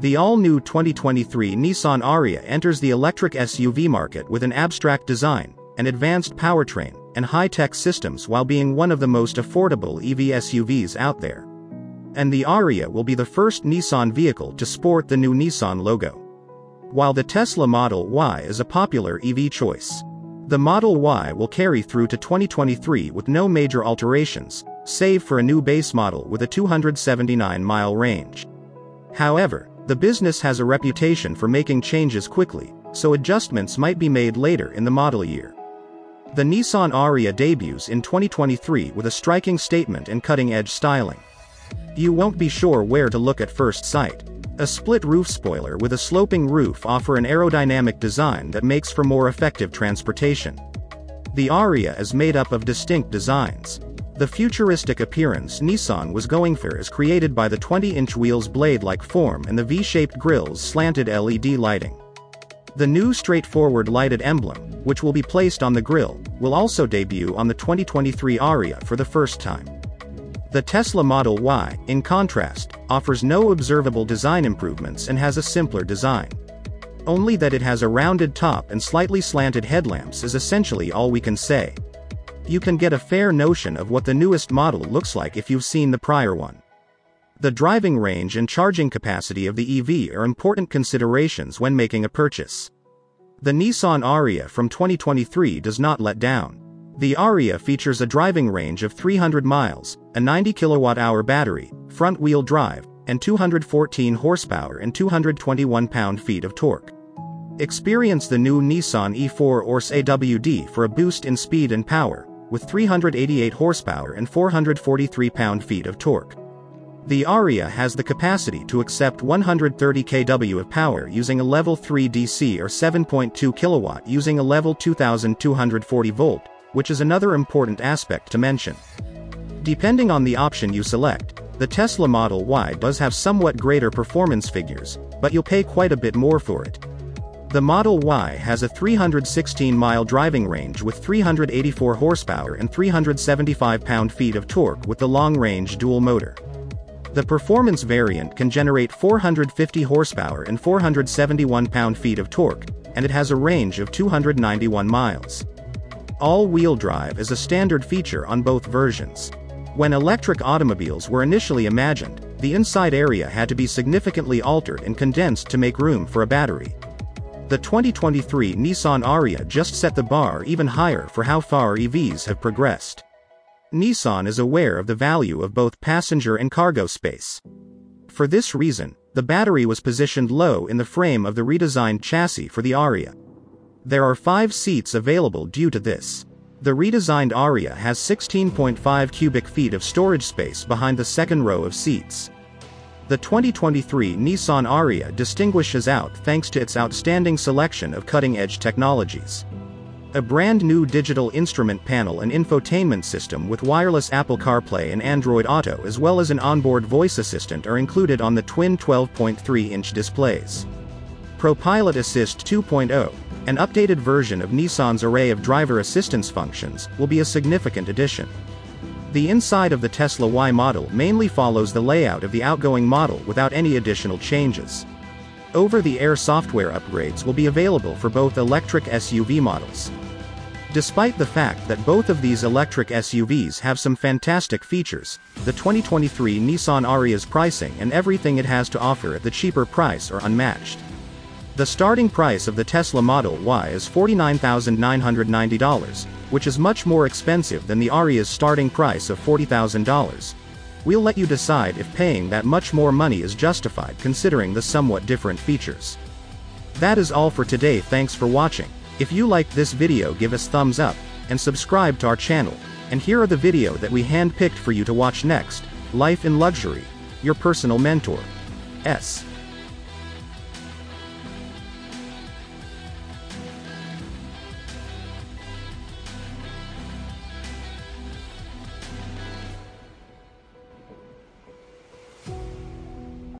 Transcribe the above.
The all-new 2023 Nissan Ariya enters the electric SUV market with an abstract design, an advanced powertrain, and high-tech systems while being one of the most affordable EV SUVs out there. And the Ariya will be the first Nissan vehicle to sport the new Nissan logo. While the Tesla Model Y is a popular EV choice, the Model Y will carry through to 2023 with no major alterations, save for a new base model with a 279-mile range. However, the business has a reputation for making changes quickly, so adjustments might be made later in the model year. The Nissan Ariya debuts in 2023 with a striking statement and cutting-edge styling. You won't be sure where to look at first sight. A split roof spoiler with a sloping roof offer an aerodynamic design that makes for more effective transportation. The Ariya is made up of distinct designs. The futuristic appearance Nissan was going for is created by the 20-inch wheel's blade-like form and the V-shaped grille's slanted LED lighting. The new straightforward lighted emblem, which will be placed on the grille, will also debut on the 2023 Ariya for the first time. The Tesla Model Y, in contrast, offers no observable design improvements and has a simpler design. Only that it has a rounded top and slightly slanted headlamps is essentially all we can say. You can get a fair notion of what the newest model looks like if you've seen the prior one. The driving range and charging capacity of the EV are important considerations when making a purchase. The Nissan Ariya from 2023 does not let down. The Ariya features a driving range of 300 miles, a 90 kilowatt-hour battery, front-wheel drive, and 214 horsepower and 221 pound-feet of torque. Experience the new Nissan e-4ORCE AWD for a boost in speed and power, with 388 horsepower and 443 pound-feet of torque. The Ariya has the capacity to accept 130 kW of power using a level 3 DC or 7.2 kilowatt using a level 2240 volt, which is another important aspect to mention. Depending on the option you select, the Tesla Model Y does have somewhat greater performance figures, but you'll pay quite a bit more for it. The Model Y has a 316-mile driving range with 384 horsepower and 375 pound-feet of torque with the long-range dual motor. The performance variant can generate 450 horsepower and 471 pound-feet of torque, and it has a range of 291 miles. All-wheel drive is a standard feature on both versions. When electric automobiles were initially imagined, the inside area had to be significantly altered and condensed to make room for a battery. The 2023 Nissan Ariya just set the bar even higher for how far EVs have progressed. Nissan is aware of the value of both passenger and cargo space. For this reason, the battery was positioned low in the frame of the redesigned chassis for the Ariya. There are five seats available due to this. The redesigned Ariya has 16.5 cubic feet of storage space behind the second row of seats. The 2023 Nissan Ariya distinguishes out thanks to its outstanding selection of cutting-edge technologies. A brand new digital instrument panel and infotainment system with wireless Apple CarPlay and Android Auto as well as an onboard voice assistant are included on the twin 12.3-inch displays. ProPilot Assist 2.0, an updated version of Nissan's array of driver assistance functions, will be a significant addition. The inside of the Tesla Y model mainly follows the layout of the outgoing model without any additional changes. Over-the-air software upgrades will be available for both electric SUV models. Despite the fact that both of these electric SUVs have some fantastic features, the 2023 Nissan Ariya's pricing and everything it has to offer at the cheaper price are unmatched. The starting price of the Tesla Model Y is $49,990, which is much more expensive than the Ariya's starting price of $40,000. We'll let you decide if paying that much more money is justified considering the somewhat different features. That is all for today thanks for watching. If you liked this video give us thumbs up, and subscribe to our channel, and here are the video that we handpicked for you to watch next, Life in Luxury, your personal mentor. S.